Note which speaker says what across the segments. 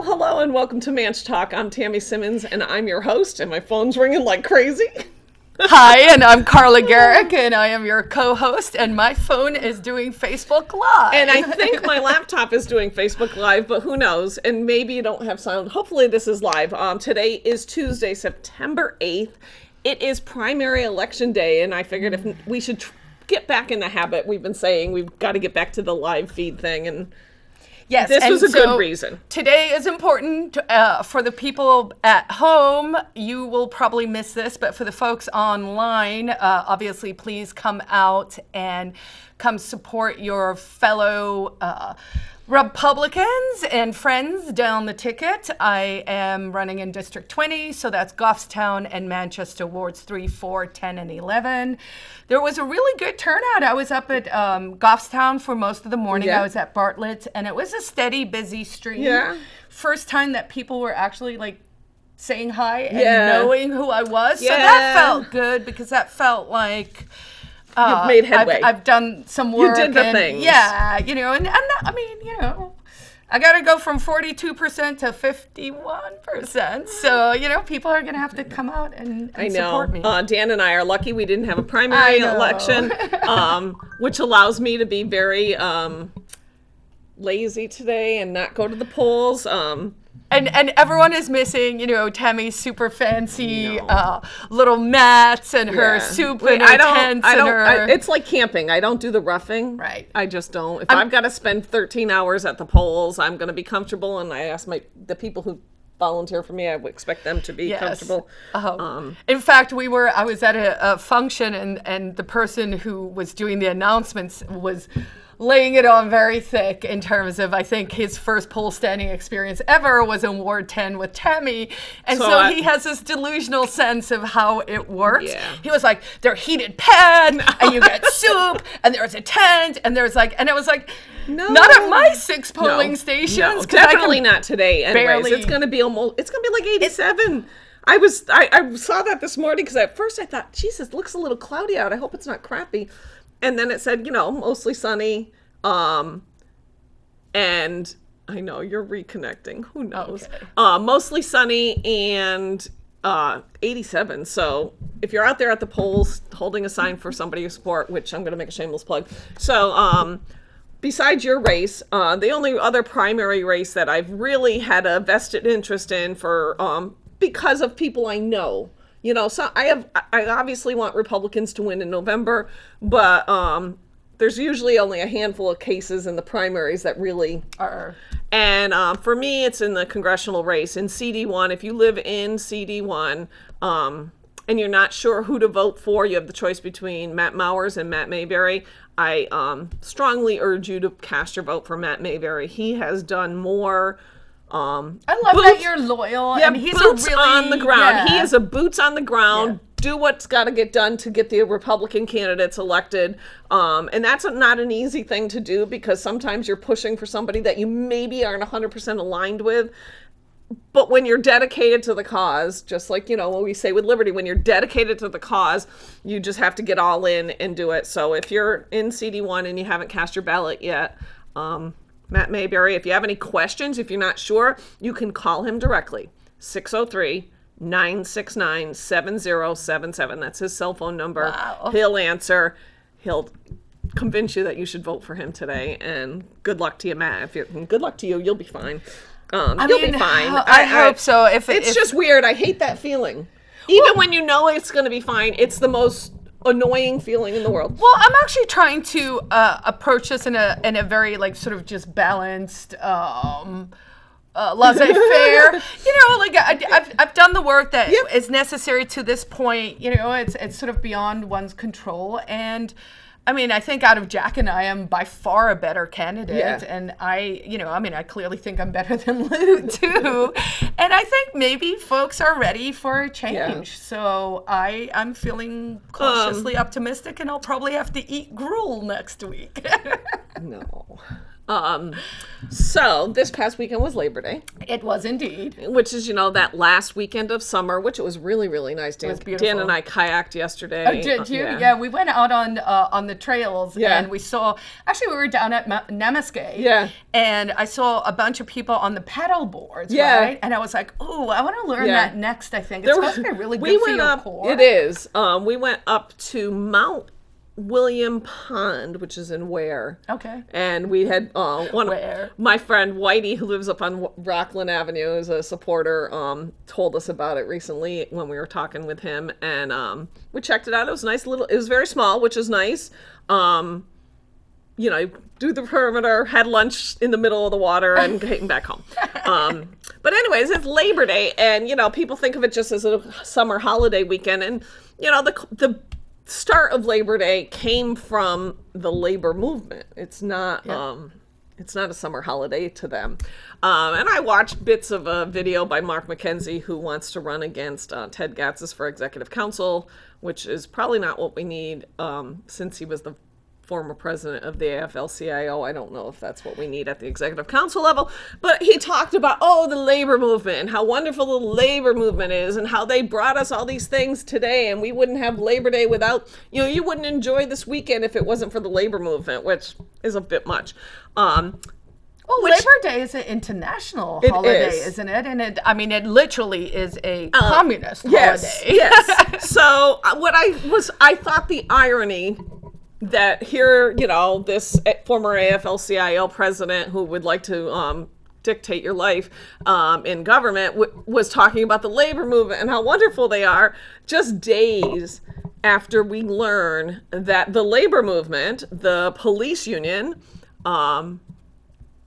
Speaker 1: Well, hello and welcome to Manch Talk. I'm Tammy Simmons and I'm your host, and my phone's ringing like crazy.
Speaker 2: Hi, and I'm Carla Gericke, and I am your co host, and my phone is doing Facebook Live.
Speaker 1: And I think my laptop is doing Facebook Live, but who knows? And maybe you don't have sound. Hopefully, this is live. Um, today is Tuesday, September 8th. It is primary election day, and I figured if we should tr- get back in the habit we've been saying, we've got to get back to the live feed thing. And
Speaker 2: Yes,
Speaker 1: This
Speaker 2: and
Speaker 1: was a good reason.
Speaker 2: Today is important uh, for the people at home. You will probably miss this, but for the folks online, uh, obviously, please come out and come support your fellow. Uh, Republicans and friends down the ticket. I am running in District 20, so that's Goffstown and Manchester wards 3, 4, 10, and 11. There was a really good turnout. I was up at um, Goffstown for most of the morning.
Speaker 1: Yeah.
Speaker 2: I was at Bartlett, and it was a steady, busy street.
Speaker 1: Yeah.
Speaker 2: First time that people were actually like saying hi and
Speaker 1: Yeah.
Speaker 2: knowing who I was.
Speaker 1: Yeah.
Speaker 2: So that felt good because that felt like. Uh,
Speaker 1: made headway.
Speaker 2: I've, I've done some work.
Speaker 1: You did the
Speaker 2: and-
Speaker 1: things.
Speaker 2: Yeah, you know, and, and I mean, you know, I got to go from 42% to 51%. So, you know, people are going to have to come out and, and
Speaker 1: I know.
Speaker 2: support me.
Speaker 1: Uh, Dan and I are lucky we didn't have a primary election, um, which allows me to be very um, lazy today and not go to the polls. Um,
Speaker 2: and and everyone is missing, you know, Tammy's super fancy
Speaker 1: No.
Speaker 2: uh, little mats and her
Speaker 1: yeah.
Speaker 2: soup
Speaker 1: Wait,
Speaker 2: and her
Speaker 1: I don't.
Speaker 2: tents
Speaker 1: I
Speaker 2: and
Speaker 1: don't.
Speaker 2: her.
Speaker 1: I, it's like camping. I don't do the roughing.
Speaker 2: Right.
Speaker 1: I just don't. If i have got to spend 13 hours at the polls, I'm going to be comfortable, and I ask my the people who volunteer for me. I would expect them to be
Speaker 2: Yes.
Speaker 1: comfortable.
Speaker 2: Oh.
Speaker 1: Um,
Speaker 2: In fact, we were. I was at a, a function, and and the person who was doing the announcements was laying it on very thick in terms of I think his first pole standing experience ever was in Ward 10 with Tammy, and so,
Speaker 1: So I-
Speaker 2: he has this delusional sense of how it works.
Speaker 1: Yeah.
Speaker 2: He was like, "They're heated pan, and you get soup, and there's a tent, and there's like," and it was like.
Speaker 1: No.
Speaker 2: Not at my six polling
Speaker 1: no,
Speaker 2: stations.
Speaker 1: No,
Speaker 2: 'cause I can
Speaker 1: definitely not today. Anyways,
Speaker 2: barely-
Speaker 1: it's going to be almost. It's going to be like 87. I was. I, I saw that this morning because at first I thought, Jesus, looks a little cloudy out. I hope it's not crappy. And then it said, you know, mostly sunny. Um, and I know you're reconnecting. Who knows?
Speaker 2: Okay.
Speaker 1: Uh, mostly sunny and uh, 87. So if you're out there at the polls holding a sign for somebody you support, which I'm going to make a shameless plug. So, um, besides your race, uh, the only other primary race that I've really had a vested interest in for um, because of people I know. You know, so I have I obviously want Republicans to win in November, but um, there's usually only a handful of cases in the primaries that really
Speaker 2: are
Speaker 1: and um, for me, it's in the congressional race in CD1. If you live in CD1 um, and you're not sure who to vote for, you have the choice between Matt Mowers and Matt Mayberry. I um, strongly urge you to cast your vote for Matt Mayberry. He has done more. Um,
Speaker 2: I love
Speaker 1: boots-
Speaker 2: that you're loyal.
Speaker 1: yeah,
Speaker 2: and he's
Speaker 1: boots
Speaker 2: a really,
Speaker 1: on the ground. He is a boots on the ground.
Speaker 2: Yeah.
Speaker 1: Do what's got to get done to get the Republican candidates elected, um, and that's not an easy thing to do because sometimes you're pushing for somebody that you maybe aren't 100% aligned with. But when you're dedicated to the cause, just like you know what we say with Liberty, when you're dedicated to the cause, you just have to get all in and do it. So if you're in CD1 and you haven't cast your ballot yet, um, Matt Mayberry, if you have any questions, if you're not sure, you can call him directly 603 969 7077. That's his cell phone number.
Speaker 2: Wow.
Speaker 1: He'll answer. He'll convince you that you should vote for him today. And good luck to you, Matt. If you good luck to you, you'll be fine. Um,
Speaker 2: I
Speaker 1: you'll
Speaker 2: mean,
Speaker 1: be fine.
Speaker 2: I, hope so. If
Speaker 1: It's
Speaker 2: if,
Speaker 1: just weird. I hate that feeling. Even when you know it's going to be fine, it's the most annoying feeling in the world.
Speaker 2: Well, I'm actually trying to uh, approach this in a in a very like sort of just balanced, um, uh, laissez-faire. you know, like I, have I've done the work that is
Speaker 1: Yep.
Speaker 2: necessary to this point. You know, it's it's sort of beyond one's control, and I mean, I think out of Jack and I I'm by far a better candidate,
Speaker 1: Yeah.
Speaker 2: and I, you know, I mean, I clearly think I'm better than Lou too, and I think maybe folks are ready for a change. So I, I'm feeling cautiously um, optimistic, and I'll probably have to eat gruel next week.
Speaker 1: No. Um, so this past weekend was Labor Day,
Speaker 2: It was indeed.
Speaker 1: which is you know that last weekend of summer, which it was really really nice. Dan,
Speaker 2: was beautiful.
Speaker 1: Dan and I kayaked yesterday.
Speaker 2: Oh, did you? Yeah. we went out on uh, on the trails
Speaker 1: Yeah.
Speaker 2: and we saw. Actually, we were down at Ma-.
Speaker 1: Yeah.
Speaker 2: And I saw a bunch of people on the pedal boards.
Speaker 1: Yeah.
Speaker 2: Right. And I was like, oh, I want to learn
Speaker 1: Yeah.
Speaker 2: that next. I think it's
Speaker 1: There
Speaker 2: supposed to be really good
Speaker 1: we
Speaker 2: for
Speaker 1: went
Speaker 2: your
Speaker 1: up.
Speaker 2: core.
Speaker 1: It is. Um, we went up to Mount William Pond, which is in Weare.
Speaker 2: Okay.
Speaker 1: And we had uh, one
Speaker 2: Where?
Speaker 1: my friend Whitey, who lives up on Rockland Avenue, is a supporter. Um, told us about it recently when we were talking with him, and um, we checked it out. It was nice little. It was very small, which is nice. Um, you know, do the perimeter, had lunch in the middle of the water, and came back home. Um, but anyways, it's Labor Day, and you know, people think of it just as a summer holiday weekend, and you know, the the start of Labor Day came from the labor movement. It's not. Um, it's not a summer holiday to them. Um, and I watched bits of a video by Mark MacKenzie, who wants to run against uh, Ted Gatsas for executive council, which is probably not what we need um, since he was the former president of the AFL-CIO. I don't know if that's what we need at the executive council level, but he talked about oh the labor movement and how wonderful the labor movement is and how they brought us all these things today and we wouldn't have Labor Day without you know you wouldn't enjoy this weekend if it wasn't for the labor movement, which is a bit much. Um,
Speaker 2: Well,
Speaker 1: Which-
Speaker 2: Labor Day is an international holiday,
Speaker 1: is.
Speaker 2: isn't it? And it, I mean, it literally is a communist
Speaker 1: yes,
Speaker 2: holiday.
Speaker 1: yes. So uh, what I was, I thought the irony that here, you know, this former AFL-CIO president who would like to um, dictate your life um, in government w- was talking about the labor movement and how wonderful they are. Just days after we learn that the labor movement, the police union, um,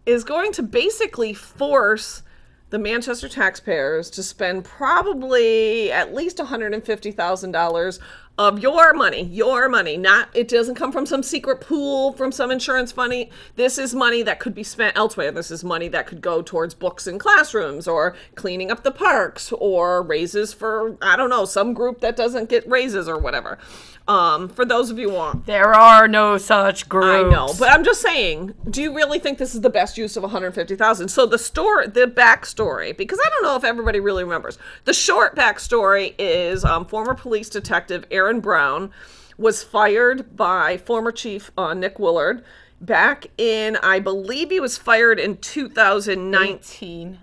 Speaker 1: is going to basically force the Manchester taxpayers to spend probably at least $150,000 of your money, your money. Not it doesn't come from some secret pool from some insurance money. This is money that could be spent elsewhere. This is money that could go towards books in classrooms or cleaning up the parks or raises for I don't know, some group that doesn't get raises or whatever. Um, for those of you who aren't
Speaker 2: There are no such groups.
Speaker 1: I know, but I'm just saying. Do you really think this is the best use of 150,000? So the story, the backstory, because I don't know if everybody really remembers. The short backstory is um, former police detective Aaron Brown was fired by former chief uh, Nick Willard back in, I believe, he was fired in 2019.
Speaker 2: 18.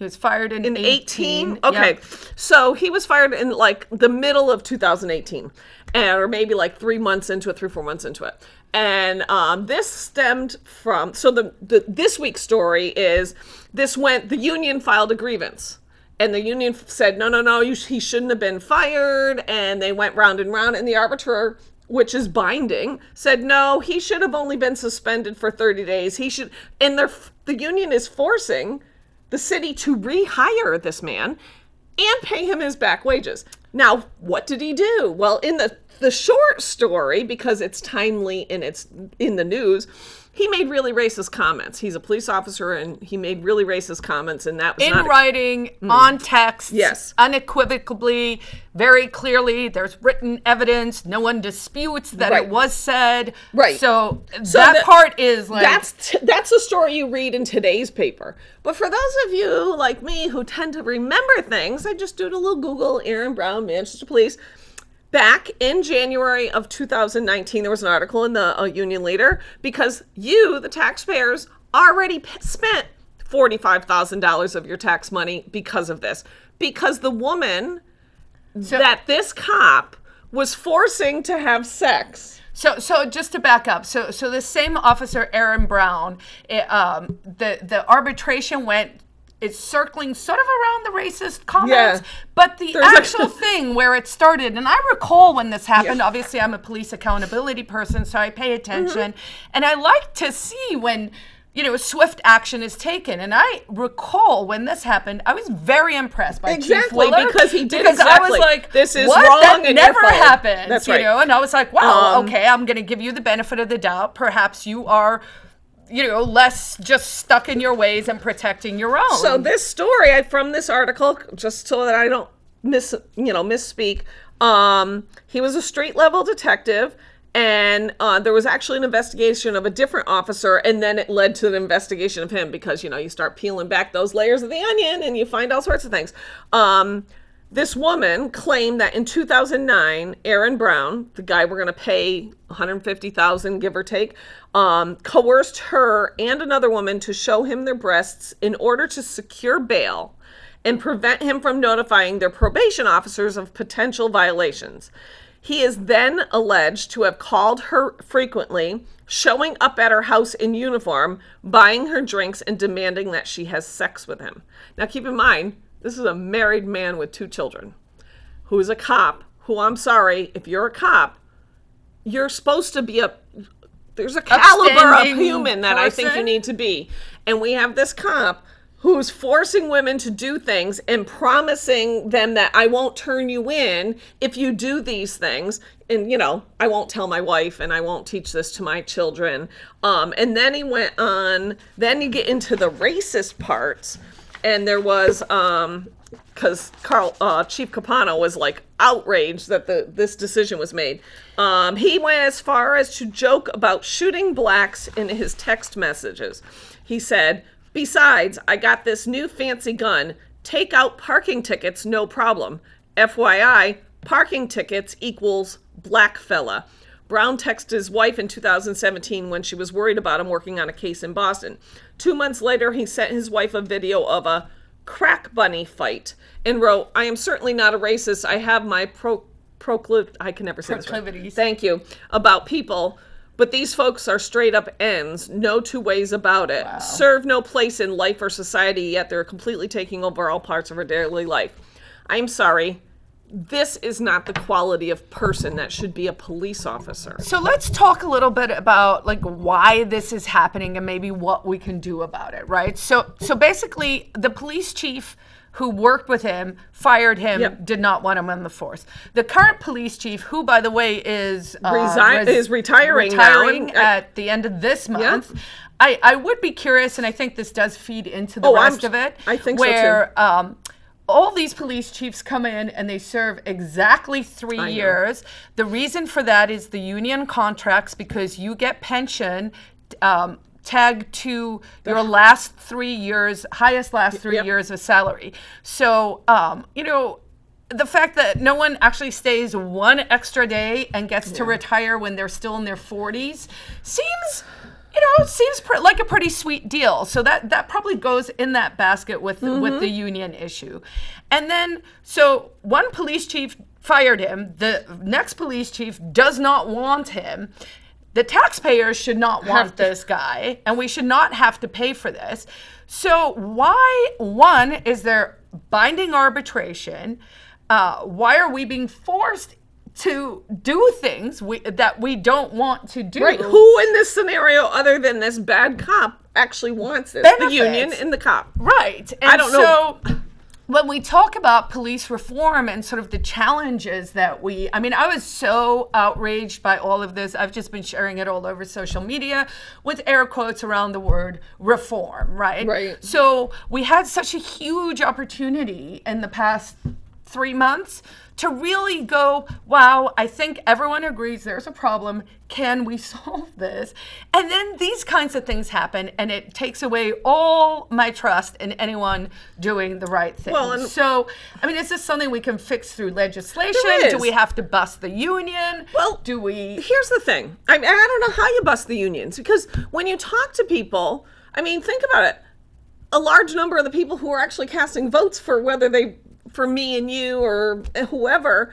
Speaker 2: He was fired in,
Speaker 1: In 18?
Speaker 2: 18.
Speaker 1: Okay.
Speaker 2: Yep.
Speaker 1: So he was fired in like the middle of 2018, and, or maybe like three months into it, three, four months into it. And um, this stemmed from, so the, the this week's story is this went, the union filed a grievance. And the union said, no, no, no, you, sh- he shouldn't have been fired. And they went round and round. And the arbiter, which is binding, said, no, he should have only been suspended for 30 days. He should, and they're, f- the union is forcing the city to rehire this man and pay him his back wages. Now, what did he do? Well, in the the short story, because it's timely and it's in the news, he made really racist comments. He's a police officer and he made really racist comments, and that was
Speaker 2: In writing, mm. on text,
Speaker 1: Yes.
Speaker 2: unequivocally, very clearly. There's written evidence. No one disputes that
Speaker 1: Right.
Speaker 2: it was said.
Speaker 1: Right.
Speaker 2: So,
Speaker 1: So
Speaker 2: that part is like
Speaker 1: that's t- that's a story you read in today's paper. But for those of you like me who tend to remember things, I just did a little Google. Aaron Brown, Manchester Police. Back in January of 2019, there was an article in the uh, Union Leader because you, the taxpayers, already p- spent $45,000 of your tax money because of this. Because the woman that this cop was forcing to have sex.
Speaker 2: So, so just to back up, so so the same officer, Aaron Brown, it, um, the the arbitration went. It's circling sort of around the racist comments,
Speaker 1: Yeah.
Speaker 2: but the
Speaker 1: There's
Speaker 2: actual thing where it started, and I recall when this happened. Obviously, I'm a police accountability person, so I pay attention,
Speaker 1: Mm-hmm.
Speaker 2: and I like to see when you know swift action is taken. And I recall when this happened, I was very impressed by Chief
Speaker 1: Exactly,
Speaker 2: Willard
Speaker 1: because he did
Speaker 2: because I was
Speaker 1: exactly.
Speaker 2: like,
Speaker 1: This is
Speaker 2: what?
Speaker 1: wrong
Speaker 2: That
Speaker 1: and
Speaker 2: never
Speaker 1: fault."
Speaker 2: happened.
Speaker 1: That's
Speaker 2: you
Speaker 1: right.
Speaker 2: know? And I was like, wow,
Speaker 1: Um,
Speaker 2: okay, I'm going to give you the benefit of the doubt. Perhaps you are, you know, less just stuck in your ways and protecting your own.
Speaker 1: So this story I, from this article, just so that I don't miss, you know, misspeak. Um, he was a street level detective, and uh, there was actually an investigation of a different officer and then it led to an investigation of him because you know you start peeling back those layers of the onion and you find all sorts of things um, this woman claimed that in 2009 aaron brown the guy we're going to pay 150000 give or take um, coerced her and another woman to show him their breasts in order to secure bail and prevent him from notifying their probation officers of potential violations he is then alleged to have called her frequently, showing up at her house in uniform, buying her drinks, and demanding that she has sex with him. Now, keep in mind, this is a married man with two children who is a cop. Who I'm sorry, if you're a cop, you're supposed to be a there's a caliber of human that I think you need to be. And we have this cop who's forcing women to do things and promising them that I won't turn you in if you do these things. And you know, I won't tell my wife and I won't teach this to my children. Um, and then he went on, then you get into the racist parts. And there was um because Carl uh, Chief Capano was like outraged that the this decision was made. Um, he went as far as to joke about shooting blacks in his text messages. He said, "Besides, I got this new fancy gun. Take out parking tickets, no problem. FYI, parking tickets equals black fella." Brown texted his wife in 2017 when she was worried about him working on a case in Boston. Two months later, he sent his wife a video of a crack bunny fight and wrote, I am certainly not a racist. I have my pro procliv I can never say.
Speaker 2: Proclivities.
Speaker 1: Thank you. About people. But these folks are straight up ends, no two ways about it. Serve no place in life or society, yet they're completely taking over all parts of our daily life. I'm sorry. This is not the quality of person that should be a police officer.
Speaker 2: So let's talk a little bit about like why this is happening and maybe what we can do about it, right? So so basically the police chief who worked with him fired him
Speaker 1: Yep.
Speaker 2: did not want him on the force the current police chief who by the way is uh,
Speaker 1: Resi- is retiring
Speaker 2: retiring
Speaker 1: and-
Speaker 2: at the end of this month I, I would be curious and i think this does feed into the
Speaker 1: Oh, I'm-
Speaker 2: rest of it
Speaker 1: I think so, too.
Speaker 2: where um, all these police chiefs come in and they serve exactly three
Speaker 1: know.
Speaker 2: years. The reason for that is the union contracts because you get pension um, tagged to your last three years, highest last three
Speaker 1: Yep.
Speaker 2: years of salary. So, um, you know, the fact that no one actually stays one extra day and gets to retire when they're still in their 40s seems you know seems pr- like a pretty sweet deal. So that that probably goes in that basket with with the union issue. And then so one police chief fired him. The next police chief does not want him. The taxpayers should not want this guy and we should not have to pay for this. So why one is there binding arbitration? Uh, why are we being forced to do things we, that we don't want to do
Speaker 1: Right. Who in this scenario, other than this bad cop, actually wants this? The union and the cop.
Speaker 2: Right. And
Speaker 1: I don't know.
Speaker 2: when we talk about police reform and sort of the challenges that we, I mean, I was so outraged by all of this. I've just been sharing it all over social media with air quotes around the word reform, right?
Speaker 1: Right.
Speaker 2: So we had such a huge opportunity in the past three months to really go, wow, I think everyone agrees there's a problem. Can we solve this? And then these kinds of things happen, and it takes away all my trust in anyone doing the right thing.
Speaker 1: Well, and-
Speaker 2: so, I mean, is this something we can fix through legislation? Do we have to bust the union?
Speaker 1: Well,
Speaker 2: do we?
Speaker 1: Here's the thing. I mean, I don't know how you bust the unions because when you talk to people, I mean, think about it. A large number of the people who are actually casting votes for whether they, for me and you or whoever,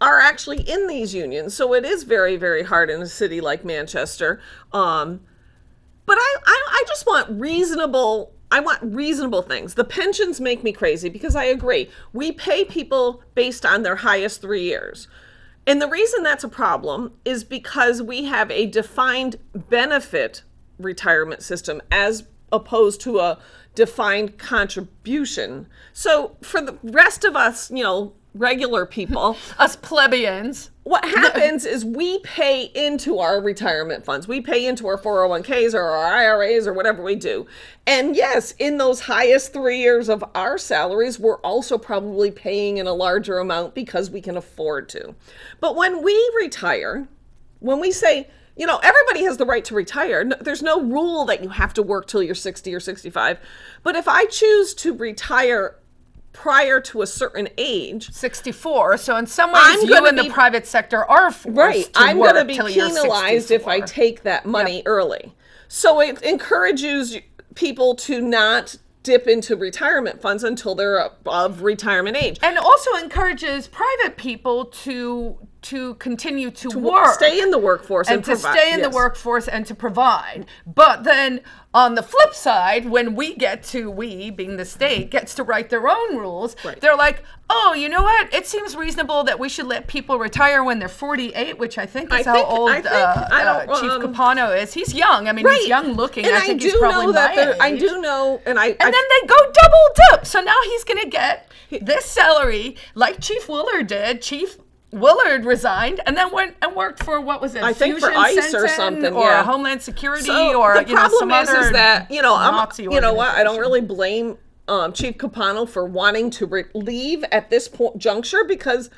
Speaker 1: are actually in these unions. So it is very, very hard in a city like Manchester. Um, but I, I, I just want reasonable. I want reasonable things. The pensions make me crazy because I agree. We pay people based on their highest three years. And the reason that's a problem is because we have a defined benefit retirement system as opposed to a defined contribution. So for the rest of us, you know, regular people,
Speaker 2: Us plebeians.
Speaker 1: what happens is we pay into our retirement funds. We pay into our 401ks or our IRAs or whatever we do. And yes, in those highest three years of our salaries, we're also probably paying in a larger amount because we can afford to. But when we retire, when we say, you know, everybody has the right to retire. No, there's no rule that you have to work till you're 60 or 65. But if I choose to retire prior to a certain age,
Speaker 2: 64. So in some ways,
Speaker 1: I'm
Speaker 2: you in the private sector are forced
Speaker 1: right,
Speaker 2: to
Speaker 1: I'm going to be penalized if I take that money early. So it encourages people to not dip into retirement funds until they're above retirement age.
Speaker 2: and also encourages private people to to continue to, work
Speaker 1: Stay in the workforce and,
Speaker 2: and to
Speaker 1: provide-
Speaker 2: stay in the workforce and to provide. But then on the flip side, when we get to we being the state gets to write their own rules,
Speaker 1: Right.
Speaker 2: they're like, oh, you know what? It seems reasonable that we should let people retire when they're 48, which I think is
Speaker 1: I
Speaker 2: how
Speaker 1: think-
Speaker 2: old
Speaker 1: I think-
Speaker 2: uh,
Speaker 1: I
Speaker 2: uh, Chief
Speaker 1: um,
Speaker 2: Capano is. He's young. I mean, he's young looking.
Speaker 1: And
Speaker 2: I think
Speaker 1: do
Speaker 2: he's probably
Speaker 1: know that
Speaker 2: my
Speaker 1: I do know, and I
Speaker 2: And
Speaker 1: I,
Speaker 2: then they go double dip. So now he's going to get this salary like Chief Willard did. Chief Willard resigned and then went and worked for what was it?
Speaker 1: I think for
Speaker 2: Fusion
Speaker 1: ICE or something,
Speaker 2: or
Speaker 1: yeah.
Speaker 2: Homeland Security
Speaker 1: So
Speaker 2: or
Speaker 1: the
Speaker 2: you know
Speaker 1: problem
Speaker 2: some
Speaker 1: is,
Speaker 2: other
Speaker 1: is that you know I'm you know what I don't really blame um, Chief Capano for wanting to leave at this point juncture because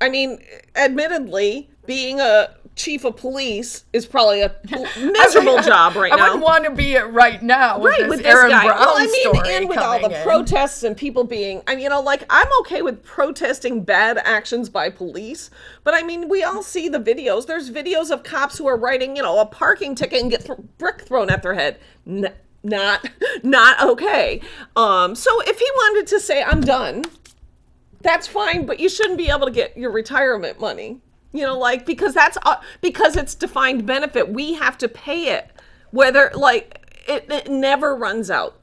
Speaker 1: I mean, admittedly, being a chief of police is probably a miserable job right
Speaker 2: I
Speaker 1: now.
Speaker 2: I wouldn't want to be it right now. With
Speaker 1: right
Speaker 2: this
Speaker 1: with this
Speaker 2: Aaron
Speaker 1: guy.
Speaker 2: Brown
Speaker 1: well, I mean,
Speaker 2: story
Speaker 1: and with all the
Speaker 2: in.
Speaker 1: protests and people being, I mean, you know, like I'm okay with protesting bad actions by police, but I mean, we all see the videos. There's videos of cops who are writing, you know, a parking ticket and get th- brick thrown at their head. N- not, not okay. Um, so if he wanted to say, "I'm done," that's fine, but you shouldn't be able to get your retirement money. You know, like because that's uh, because it's defined benefit. We have to pay it, whether like it, it never runs out.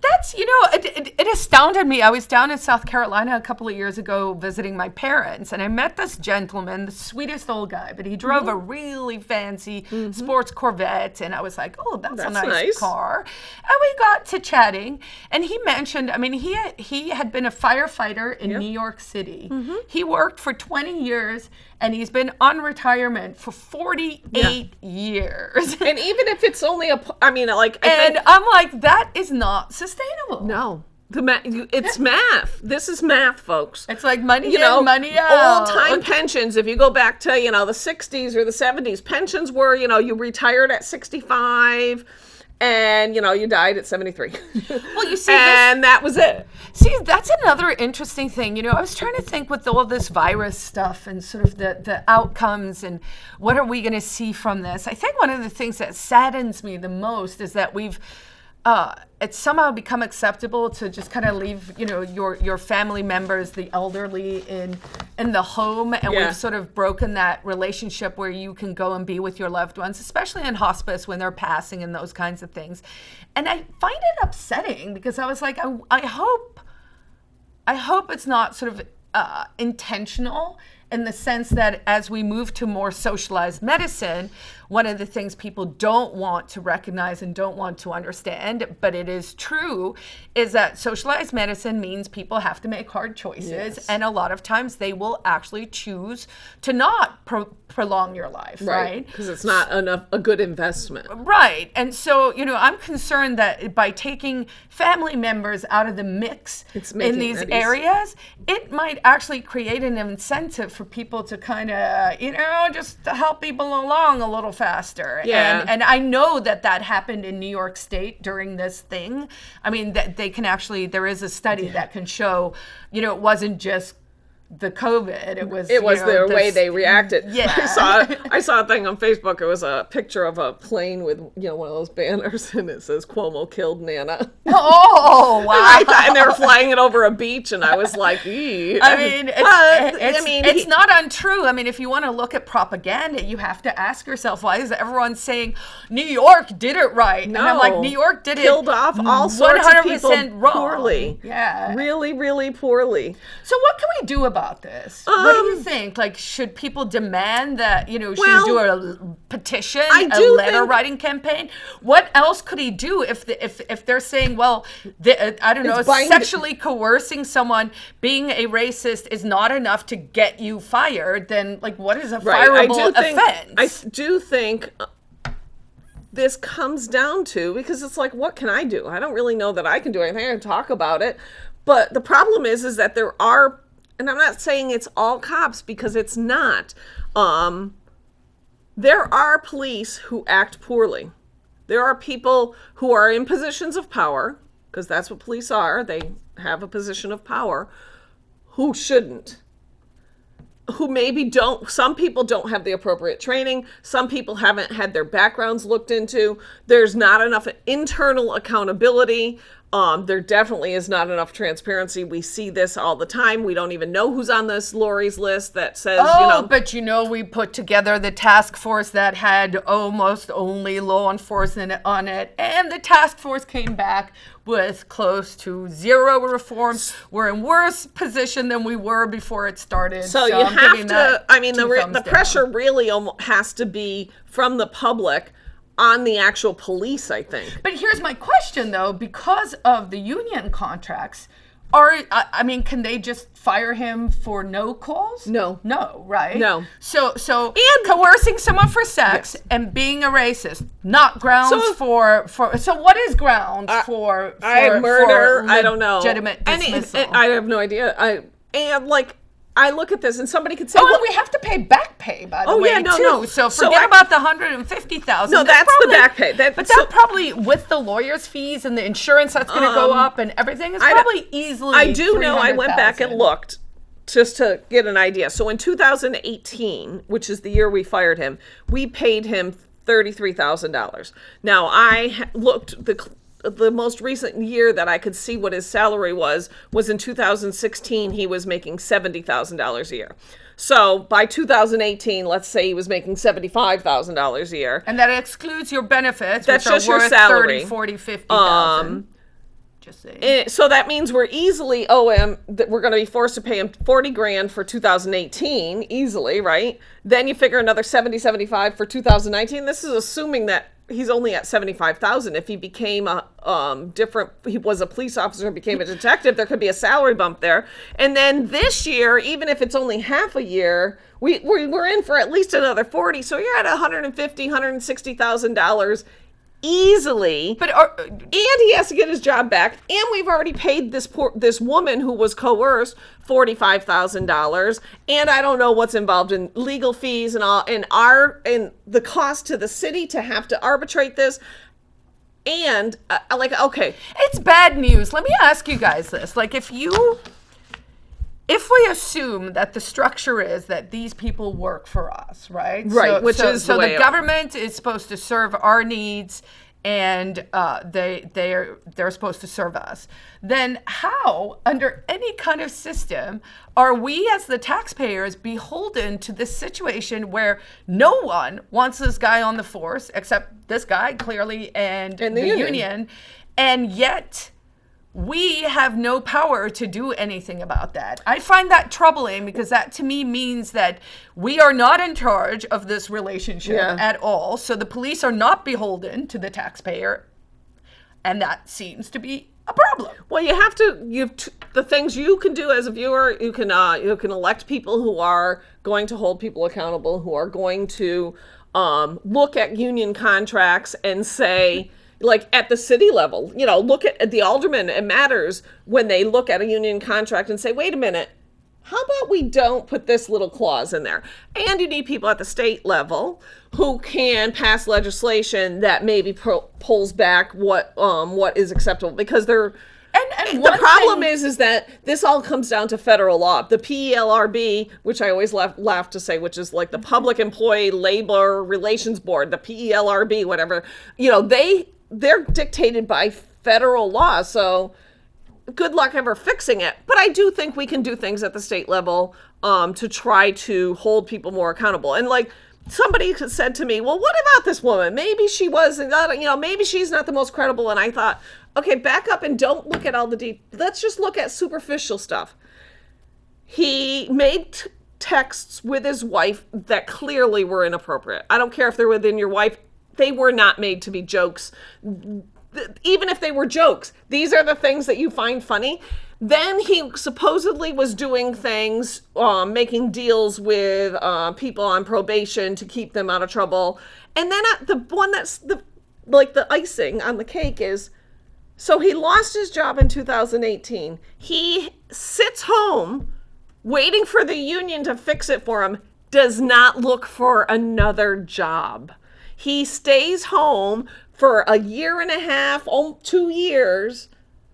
Speaker 2: That's, you know, it, it, it astounded me. I was down in South Carolina a couple of years ago visiting my parents, and I met this gentleman, the sweetest old guy, but he drove a
Speaker 1: Mm-hmm.
Speaker 2: really fancy sports Corvette. And I was like, oh, that's, a nice,
Speaker 1: nice.
Speaker 2: car. And we got to chatting, and he mentioned, I mean, he had, he had been a firefighter in New York City.
Speaker 1: Mm-hmm.
Speaker 2: He worked for 20 years, and he's been on retirement for 48 years.
Speaker 1: And even if it's only a, I mean, like, I
Speaker 2: And
Speaker 1: think-
Speaker 2: I'm like, that is not sustainable.
Speaker 1: no, the ma- it's math. This is math, folks.
Speaker 2: It's like money
Speaker 1: you
Speaker 2: in,
Speaker 1: know,
Speaker 2: money out.
Speaker 1: old time pensions. If you go back to you know the '60s or the '70s, pensions were you know you retired at 65, and you know you died at 73.
Speaker 2: Well, you see, this,
Speaker 1: and that was it.
Speaker 2: see, that's another interesting thing. You know, I was trying to think with all this virus stuff and sort of the the outcomes and what are we going to see from this. I think one of the things that saddens me the most is that we've. Uh, it's somehow become acceptable to just kind of leave, you know, your your family members, the elderly, in in the home, and
Speaker 1: Yeah.
Speaker 2: we've sort of broken that relationship where you can go and be with your loved ones, especially in hospice when they're passing and those kinds of things. And I find it upsetting because I was like, I, I hope, I hope it's not sort of uh, intentional in the sense that as we move to more socialized medicine, one of the things people don't want to recognize and don't want to understand, but it is true, is that socialized medicine means people have to make hard choices.
Speaker 1: Yes.
Speaker 2: And a lot of times they will actually choose to not pro- prolong your life, right?
Speaker 1: Because it's not enough a good investment.
Speaker 2: Right. And so, you know, I'm concerned that by taking family members out of the mix in these areas, it might actually create an incentive for people to kind of, you know, just help people along a little faster.
Speaker 1: Yeah.
Speaker 2: And, and I know that that happened in New York State during this thing. I mean, that they can actually, there is a study that can show, you know, it wasn't just the COVID, it was,
Speaker 1: It was
Speaker 2: know,
Speaker 1: the way they reacted.
Speaker 2: Yeah.
Speaker 1: I saw I saw a thing on Facebook. It was a picture of a plane with you know one of those banners, and it says Cuomo killed Nana.
Speaker 2: Oh, wow.
Speaker 1: I thought, and they were flying it over a beach, and I was like, "Ee."
Speaker 2: I mean, it's,
Speaker 1: But, eh,
Speaker 2: it's,
Speaker 1: I mean,
Speaker 2: it's
Speaker 1: he-
Speaker 2: not untrue. I mean, if you want to look at propaganda, you have to ask yourself, why is everyone saying New York did it right? and I'm like, New York did
Speaker 1: killed
Speaker 2: it
Speaker 1: off all sorts of people
Speaker 2: wrong.
Speaker 1: poorly.
Speaker 2: Yeah.
Speaker 1: really, really poorly.
Speaker 2: So what can we do about this? what do you
Speaker 1: Um,
Speaker 2: think? Like, should people demand that, you know, should
Speaker 1: Well,
Speaker 2: he do a petition,
Speaker 1: I
Speaker 2: a letter writing campaign? What else could he do if the, if if they're saying, well, the, uh, I don't know, sexually coercing someone, being a racist is not enough to get you fired? Then, like, what is a
Speaker 1: Right. I
Speaker 2: fireable
Speaker 1: do think
Speaker 2: offense?
Speaker 1: I do think uh, this comes down to because it's like, what can I do? I don't really know that I can do anything. I can talk about it, but the problem is, is that there are, and I'm not saying it's all cops because it's not. Um, there are police who act poorly. There are people who are in positions of power, because that's what police are. They have a position of power, who shouldn't. Who maybe don't, some people don't have the appropriate training. Some people haven't had their backgrounds looked into. There's not enough internal accountability. Um, there definitely is not enough transparency. We see this all the time. We don't even know who's on this Laurie's list that says,
Speaker 2: Oh,
Speaker 1: you know,
Speaker 2: but you know, we put together the task force that had almost only law enforcement on it, and the task force came back with close to zero reforms. We're in worse position than we were before it started.
Speaker 1: So, you
Speaker 2: I'm
Speaker 1: have to. I mean, the the
Speaker 2: down.
Speaker 1: pressure really has to be from the public on the actual police. I think.
Speaker 2: But here's my question, though, because of the union contracts. Are I, I mean, can they just fire him for no cause?
Speaker 1: No.
Speaker 2: no, right?
Speaker 1: No.
Speaker 2: So, so
Speaker 1: And-
Speaker 2: coercing someone for sex and being a racist, not grounds
Speaker 1: So-
Speaker 2: for for. So, what is grounds for, for
Speaker 1: I murder.
Speaker 2: for
Speaker 1: I don't know.
Speaker 2: legitimate
Speaker 1: Any-
Speaker 2: dismissal?
Speaker 1: I have no idea. I and like I look at this and somebody could say,
Speaker 2: Oh,
Speaker 1: well,
Speaker 2: we have to pay back pay, by the way.
Speaker 1: Oh,
Speaker 2: way,
Speaker 1: yeah, no,
Speaker 2: too.
Speaker 1: no.
Speaker 2: So
Speaker 1: So
Speaker 2: forget
Speaker 1: I-
Speaker 2: about the hundred and fifty thousand.
Speaker 1: No, that's the back pay. That-
Speaker 2: but
Speaker 1: so-
Speaker 2: that probably with the lawyer's fees and the insurance that's going to go
Speaker 1: Um,
Speaker 2: up and everything is
Speaker 1: I-
Speaker 2: probably easily.
Speaker 1: I do know. I went back and looked just to get an idea. So in 2018, which is the year we fired him, we paid him thirty-three thousand dollars. Now I looked the the most recent year that I could see what his salary was was in 2016. He was making seventy thousand dollars a year. So by 2018, let's say he was making seventy-five thousand dollars a year.
Speaker 2: And that excludes your benefits,
Speaker 1: That's
Speaker 2: which
Speaker 1: just
Speaker 2: are
Speaker 1: your
Speaker 2: worth
Speaker 1: salary.
Speaker 2: 30, 40, 50,000.
Speaker 1: Um,
Speaker 2: just saying.
Speaker 1: Eh, so that means we're easily him that we're going to be forced to pay him 40 grand for 2018 easily right then you figure another 70 75 for 2019 this is assuming that he's only at 75,000 if he became a um different he was a police officer and became a detective there could be a salary bump there. And then this year even if it's only half a year we we- we're in for at least another 40 so you're at 150 160,000 dollars easily
Speaker 2: but are,
Speaker 1: and he has to get his job back and we've already paid this poor this woman who was coerced $45,000 and I don't know what's involved in legal fees and all and our and the cost to the city to have to arbitrate this and uh, like okay
Speaker 2: it's bad news. Let me ask you guys this. Like, if you. If we assume that the structure is that these people work for us, right?
Speaker 1: Right,
Speaker 2: So,
Speaker 1: which
Speaker 2: so,
Speaker 1: is
Speaker 2: so
Speaker 1: the
Speaker 2: the, government is supposed to serve our needs, and uh, they they're they're supposed to serve us. Then how, under any kind of system, are we as the taxpayers beholden to this situation where no one wants this guy on the force except this guy clearly and,
Speaker 1: And the
Speaker 2: the
Speaker 1: union.
Speaker 2: union, and yet we have no power to do anything about that. I find that troubling because that to me means that we are not in charge of this relationship
Speaker 1: Yeah.
Speaker 2: at all. So the police are not beholden to the taxpayer. And that seems to be a problem.
Speaker 1: Well, you have to. You have t- the things you can do as a viewer. You can uh, you can elect people who are going to hold people accountable, who are going to um, look at union contracts and say, like at the city level, you know, look at, at the aldermen. It matters when they look at a union contract and say, wait a minute. How about we don't put this little clause in there? And you need people at the state level who can pass legislation that maybe pro- pulls back what um what is acceptable because they're
Speaker 2: And, and
Speaker 1: the problem
Speaker 2: thing-
Speaker 1: is is that this all comes down to federal law the pelrb which i always laugh, laugh to say which is like the public employee labor relations board the pelrb whatever you know they they're dictated by federal law so good luck ever fixing it. But i do think we can do things at the state level um, to try to hold people more accountable. And like somebody said to me well what about this woman? Maybe she was not you know maybe she's not the most credible. And i thought okay back up and don't look at all the deep let's just look at superficial stuff. He made texts with his wife that clearly were inappropriate. I don't care if they're within your wife they were not made to be jokes even if they were jokes, these are the things that you find funny. Then he supposedly was doing things, um, making deals with uh, people on probation to keep them out of trouble. And then the one that's the like the icing on the cake is so he lost his job in 2018. He sits home waiting for the union to fix it for him does not look for another job. He stays home for a year and a half, oh, two years,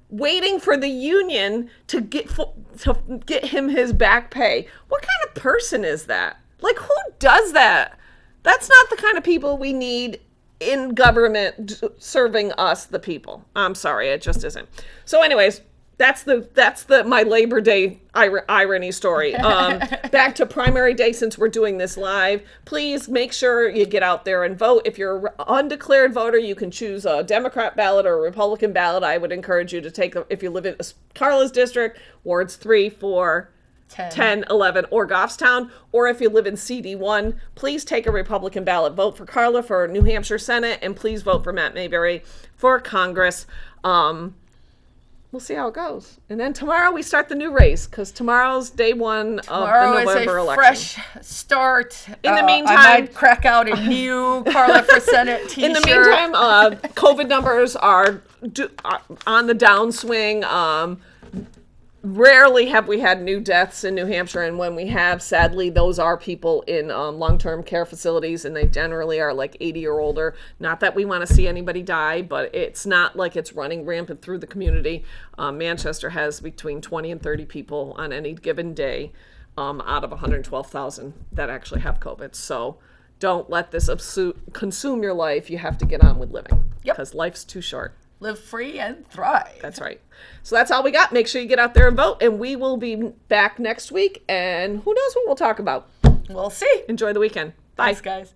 Speaker 1: waiting for the union to get to get him his back pay. What kind of person is that? Like who does that? That's not the kind of people we need in government serving us the people. I'm sorry, it just isn't. So anyways, that's the that's the my Labor Day ir- irony story. Um, back to primary day since we're doing this live. Please make sure you get out there and vote. If you're an undeclared voter, you can choose a Democrat ballot or a Republican ballot. I would encourage you to take a, if you live in Carla's district, wards three, four,
Speaker 2: 10.
Speaker 1: 10, 11, or Goffstown, or if you live in CD1, please take a Republican ballot. Vote for Carla for New Hampshire Senate, and please vote for Matt Mayberry for Congress. Um, we'll see how it goes. And then tomorrow we start the new race because tomorrow's day one
Speaker 2: Tomorrow
Speaker 1: of the November
Speaker 2: is a
Speaker 1: election.
Speaker 2: fresh start.
Speaker 1: In the
Speaker 2: Uh,
Speaker 1: meantime-
Speaker 2: I might crack out a new Carla for Senate T-shirt.
Speaker 1: In the meantime, uh, COVID numbers are do, uh, on the downswing. Um, rarely have we had new deaths in New Hampshire, and when we have, sadly, those are people in um, long-term care facilities, and they generally are like 80 or older. Not that we want to see anybody die, but it's not like it's running rampant through the community. Um, Manchester has between 20 and 30 people on any given day um, out of 112,000 that actually have COVID. So don't let this consume your life. You have to get on with living
Speaker 2: Yep.
Speaker 1: because life's too short.
Speaker 2: Live free and thrive.
Speaker 1: That's right. So that's all we got. Make sure you get out there and vote, and we will be back next week. And who knows what we'll talk about?
Speaker 2: We'll see.
Speaker 1: Enjoy the weekend. Bye.
Speaker 2: Thanks, guys.